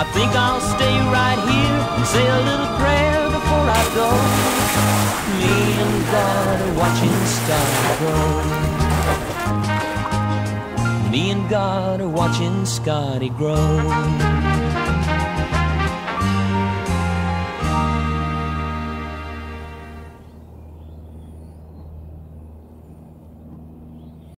I think I'll stay right here and say a little prayer before I go. Me and God are watching Scotty grow. Me and God are watching Scotty grow.